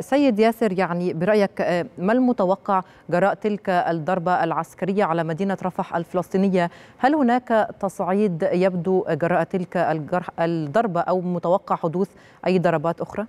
سيد ياسر يعني برأيك ما المتوقع جراء تلك الضربة العسكرية على مدينة رفح الفلسطينية؟ هل هناك تصعيد يبدو جراء تلك الضربة أو متوقع حدوث أي ضربات أخرى؟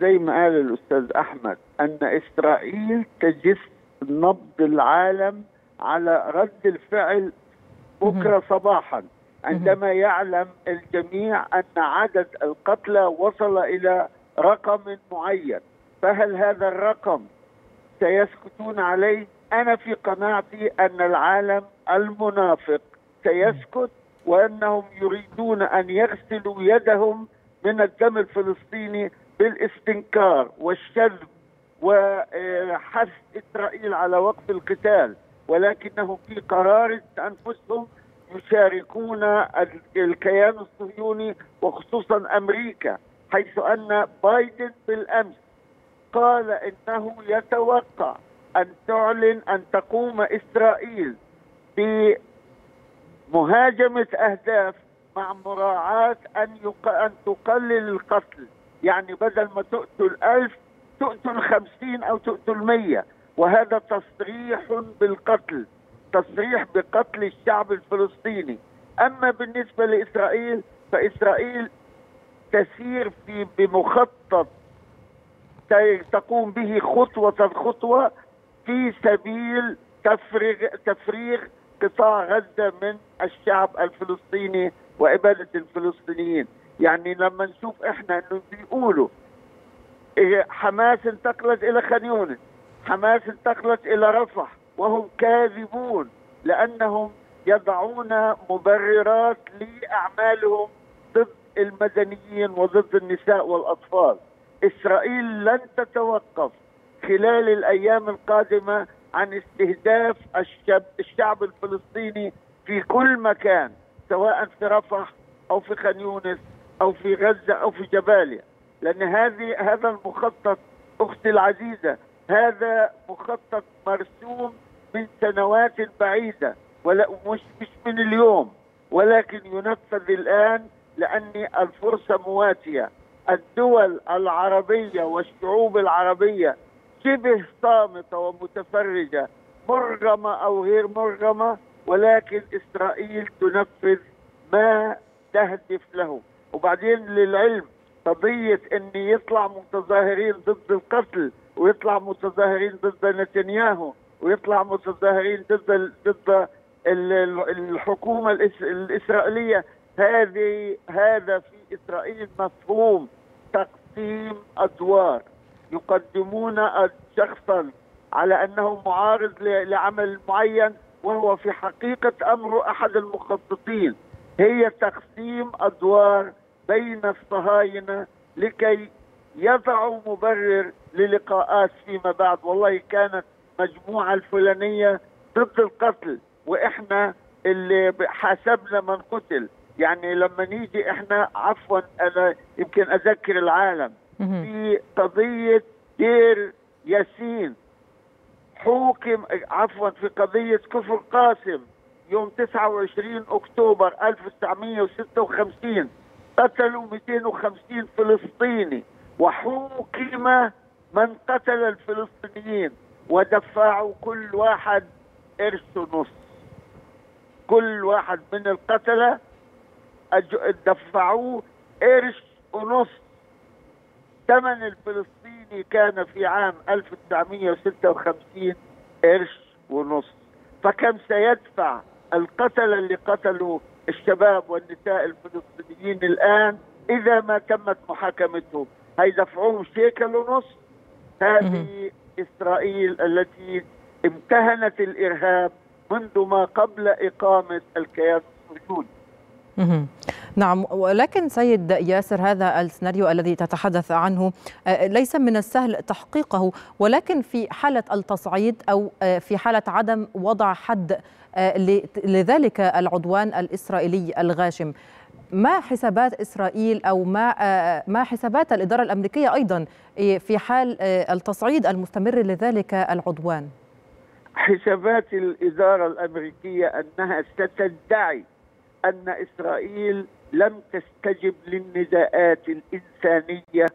زي ما قال الأستاذ أحمد أن إسرائيل تجس نبض العالم على رد الفعل بكرة صباحا. عندما يعلم الجميع أن عدد القتلى وصل إلى رقم معين فهل هذا الرقم سيسكتون عليه؟ أنا في قناعتي أن العالم المنافق سيسكت وأنهم يريدون أن يغسلوا يدهم من الدم الفلسطيني بالاستنكار والشذب وحث إسرائيل على وقف القتال ولكنهم في قرار أنفسهم يشاركون الكيان الصهيوني وخصوصا أمريكا حيث أن بايدن بالأمس قال إنه يتوقع أن تعلن أن تقوم إسرائيل بمهاجمة أهداف مع مراعاة أن يق... أن تقلل القتل. يعني بدل ما تقتل ألف تقتل خمسين أو تقتل مية. وهذا تصريح بالقتل. تصريح بقتل الشعب الفلسطيني. أما بالنسبة لإسرائيل فإسرائيل تسير في بمخطط تقوم به خطوة خطوه في سبيل تفريغ تفريغ قطاع غزة من الشعب الفلسطيني واباده الفلسطينيين. يعني لما نشوف إحنا إنه بيقولوا حماس انتقلت إلى خان يونس حماس انتقلت إلى رفح وهم كاذبون لأنهم يضعون مبررات لأعمالهم ضد المدنيين وضد النساء والأطفال. إسرائيل لن تتوقف خلال الأيام القادمة عن استهداف الشعب, الفلسطيني في كل مكان سواء في رفح أو في خان يونس أو في غزة أو في جباليا لأن هذه هذا المخطط أختي العزيزة هذا مخطط مرسوم من سنوات بعيدة ولا مش مش من اليوم ولكن ينفذ الآن لأن الفرصة مواتية. الدول العربية والشعوب العربية شبه صامتة ومتفرجة مرغمة أو غير مرغمة ولكن إسرائيل تنفذ ما تهدف له. وبعدين للعلم قضية إن يطلع متظاهرين ضد القتل ويطلع متظاهرين ضد نتنياهو ويطلع متظاهرين ضد ضد الحكومة الإسرائيلية. هذه هذا في إسرائيل مفهوم تقسيم أدوار. يقدمون شخصا على أنه معارض لعمل معين وهو في حقيقة امره أحد المخططين. هي تقسيم أدوار بين الصهاينة لكي يضعوا مبرر للقاءات فيما بعد. والله كانت مجموعة الفلانية ضد القتل وإحنا اللي حاسبنا من قتل. يعني لما نيجي إحنا عفوا أنا يمكن أذكر العالم. في قضية دير ياسين. حوكم عفوا في قضية كفر قاسم. يوم 29 أكتوبر 1956 قتلوا 250 فلسطيني. وحوكم من قتل الفلسطينيين. ودفعوا كل واحد قرش ونص. كل واحد من القتلة دفعوه قرش ونص. ثمن الفلسطيني كان في عام 1956 قرش ونص. فكم سيدفع القتلة اللي قتلوا الشباب والنساء الفلسطينيين الآن إذا ما تمت محاكمتهم؟ هيدفعوهم شيكل ونص؟ هذه إسرائيل التي امتهنت الإرهاب منذ ما قبل إقامة الكيان الصهيوني نعم ولكن سيد ياسر هذا السيناريو الذي تتحدث عنه ليس من السهل تحقيقه ولكن في حالة التصعيد أو في حالة عدم وضع حد لذلك العدوان الإسرائيلي الغاشم. ما حسابات إسرائيل أو ما ما حسابات الإدارة الأمريكية أيضا في حال التصعيد المستمر لذلك العدوان؟ حسابات الإدارة الأمريكية أنها ستدعي أن إسرائيل لم تستجب للنداءات الإنسانية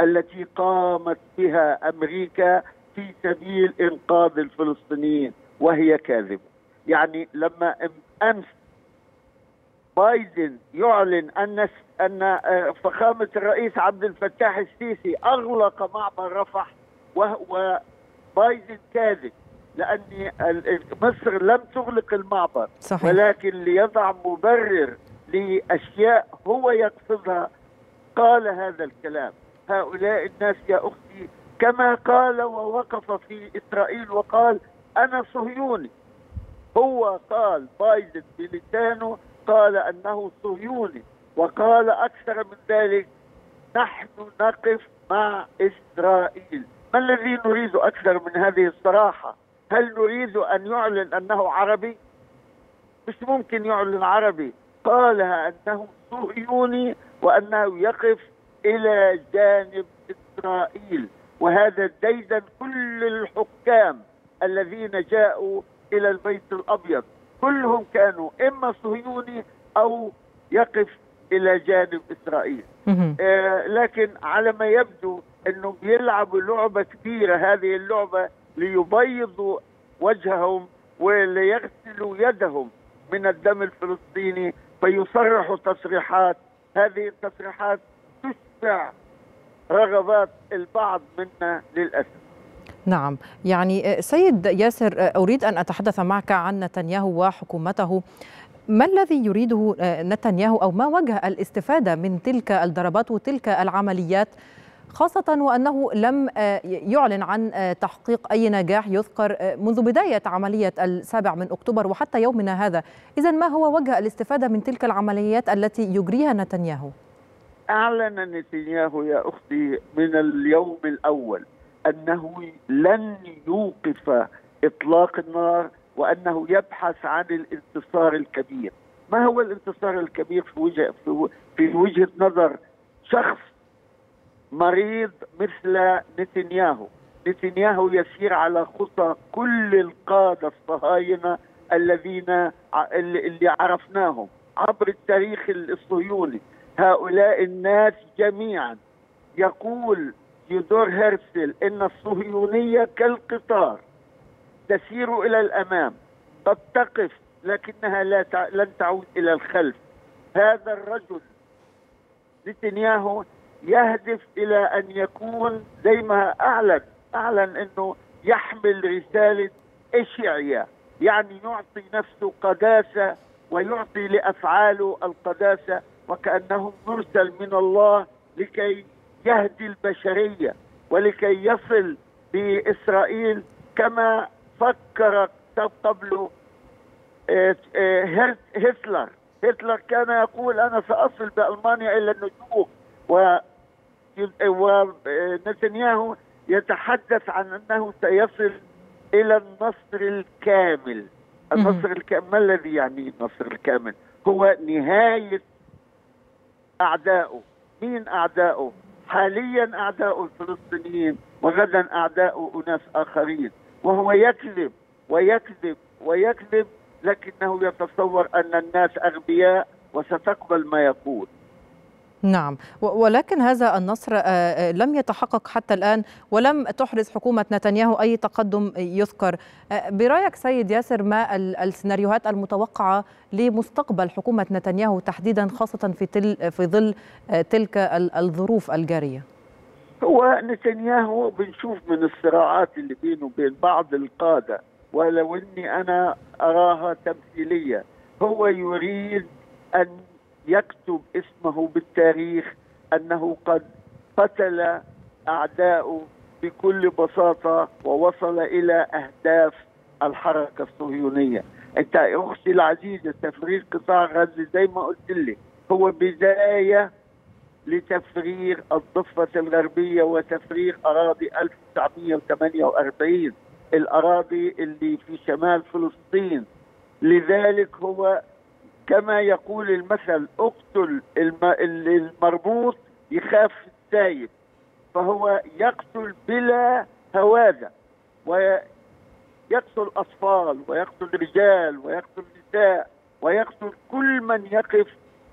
التي قامت بها أمريكا في سبيل إنقاذ الفلسطينيين وهي كاذبة يعني لما أمس بايدن يعلن أن أن فخامة الرئيس عبد الفتاح السيسي أغلق معبر رفح وهو بايدن كاذب لأن مصر لم تغلق المعبر صحيح. ولكن ليضع مبرر لأشياء هو يقصدها قال هذا الكلام هؤلاء الناس يا أختي كما قال ووقف في إسرائيل وقال أنا صهيوني هو قال بايدن بلسانه قال أنه صهيوني وقال أكثر من ذلك نحن نقف مع إسرائيل. ما الذي نريد أكثر من هذه الصراحة؟ هل نريد أن يعلن أنه عربي؟ مش ممكن يعلن عربي. قالها أنه صهيوني وأنه يقف إلى جانب إسرائيل. وهذا ديدا كل الحكام الذين جاءوا إلى البيت الأبيض. كلهم كانوا إما صهيوني أو يقف إلى جانب إسرائيل. آه لكن على ما يبدو إنه بيلعبوا لعبة كبيرة هذه اللعبة ليبيضوا وجههم وليغسلوا يدهم من الدم الفلسطيني فيصرحوا تصريحات. هذه التصريحات تشبع رغبات البعض منا للأسف. نعم. يعني سيد ياسر أريد أن أتحدث معك عن نتنياهو وحكومته. ما الذي يريده نتنياهو أو ما وجه الاستفادة من تلك الضربات وتلك العمليات خاصة وأنه لم يعلن عن تحقيق أي نجاح يذكر منذ بداية عملية السابع من أكتوبر وحتى يومنا هذا. إذا ما هو وجه الاستفادة من تلك العمليات التي يجريها نتنياهو؟ أعلن نتنياهو يا أختي من اليوم الأول أنه لن يوقف إطلاق النار وأنه يبحث عن الانتصار الكبير. ما هو الانتصار الكبير في وجه في وجهة نظر شخص مريض مثل نتنياهو؟ نتنياهو يسير على خطى كل القادة الصهاينة الذين اللي عرفناهم عبر التاريخ الصهيوني. هؤلاء الناس جميعا. يقول يودور هرسل إن الصهيونية كالقطار تسير إلى الأمام قد تقف لكنها لا تع... لن تعود إلى الخلف. هذا الرجل نتنياهو يهدف إلى أن يكون زي ما أعلن أعلن إنه يحمل رسالة اشعيا يعني يعطي نفسه قداسة ويعطي لأفعاله القداسة وكأنه مرسل من الله لكي يهدي البشرية ولكي يصل بإسرائيل كما فكر قبله هتلر. هتلر كان يقول أنا سأصل بألمانيا إلى النجوم و ونتنياهو يتحدث عن أنه سيصل إلى النصر الكامل. النصر الكامل ما الذي يعني النصر الكامل؟ هو نهاية اعدائه مين اعدائه حاليا أعداء الفلسطينيين وغدا أعداء أناس آخرين. وهو يكذب ويكذب ويكذب لكنه يتصور أن الناس أغبياء وستقبل ما يقول. نعم. ولكن هذا النصر لم يتحقق حتى الآن ولم تحرز حكومة نتنياهو أي تقدم يذكر. برأيك سيد ياسر ما السيناريوهات المتوقعة لمستقبل حكومة نتنياهو تحديدا خاصة في, تل في ظل تلك الظروف الجارية؟ هو نتنياهو بنشوف من الصراعات اللي بينه وبين بعض القادة ولو أني أنا أراها تمثيلية هو يريد أن يكتب اسمه بالتاريخ أنه قد قتل اعداؤه بكل بساطة ووصل إلى أهداف الحركة الصهيونية. أنت أختي العزيزة تفريغ قطاع غزة زي ما قلت لك هو بداية لتفريغ الضفة الغربية وتفريغ أراضي 1948 الأراضي اللي في شمال فلسطين لذلك هو كما يقول المثل اقتل المربوط يخاف السايب فهو يقتل بلا هوادة ويقتل أطفال ويقتل رجال ويقتل نساء ويقتل كل من يقف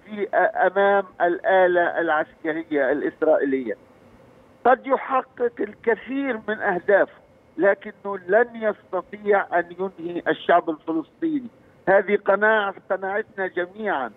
في أمام الآلة العسكرية الإسرائيلية. قد يحقق الكثير من أهدافه لكنه لن يستطيع أن ينهي الشعب الفلسطيني. هذه قناعة قناعتنا جميعا.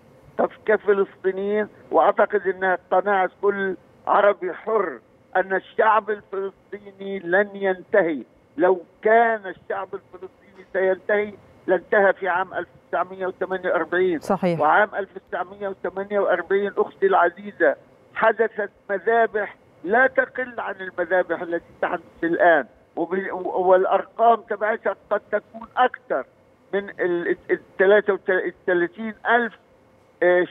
كفلسطينيين وأعتقد إنها قناعة كل عربي حر أن الشعب الفلسطيني لن ينتهي. لو كان الشعب الفلسطيني سينتهي لانتهى في عام 1948 صحيح. وعام 1948 أختي العزيزة حدثت مذابح لا تقل عن المذابح التي تحدث الآن. والأرقام تبعتها قد تكون أكثر. من ال 33 ألف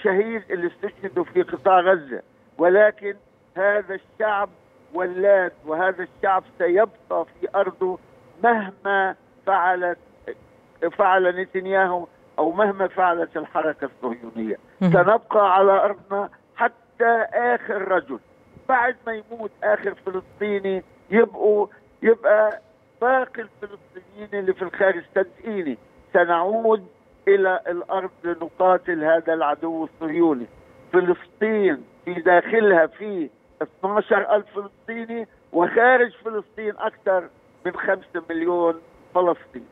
شهيد اللي استشهدوا في قطاع غزة. ولكن هذا الشعب ولات وهذا الشعب سيبقى في أرضه مهما فعلت فعل نتنياهو أو مهما فعلت الحركة الصهيونية. سنبقى على أرضنا حتى آخر رجل. بعد ما يموت آخر فلسطيني يبقوا يبقى باقي الفلسطينيين اللي في الخارج صدقيني سنعود إلى الأرض لنقاتل هذا العدو الصهيوني. فلسطين في داخلها في 12 ألف فلسطيني وخارج فلسطين أكثر من 5 مليون فلسطيني.